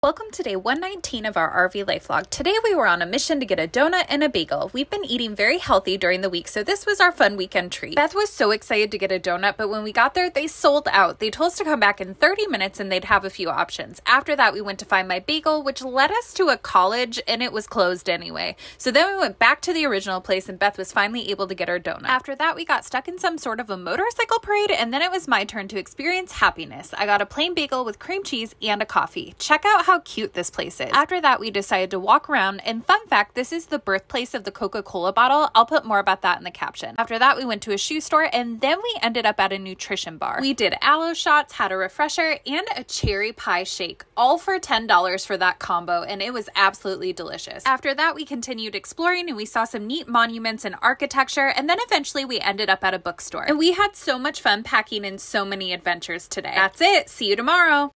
Welcome to day 119 of our RV life log. Today we were on a mission to get a donut and a bagel. We've been eating very healthy during the week, so this was our fun weekend treat. Beth was so excited to get a donut, but when we got there, they sold out. They told us to come back in 30 minutes and they'd have a few options. After that, we went to find my bagel, which led us to a college and it was closed anyway. So then we went back to the original place and Beth was finally able to get her donut. After that, we got stuck in some sort of a motorcycle parade and then it was my turn to experience happiness. I got a plain bagel with cream cheese and a coffee. Check out how cute this place is. After that, we decided to walk around, and fun fact this is the birthplace of the Coca Cola bottle. I'll put more about that in the caption. After that, we went to a shoe store, and then we ended up at a nutrition bar. We did aloe shots, had a refresher, and a cherry pie shake, all for $10 for that combo, and it was absolutely delicious. After that, we continued exploring and we saw some neat monuments and architecture, and then eventually we ended up at a bookstore. And we had so much fun packing in so many adventures today. That's it. See you tomorrow.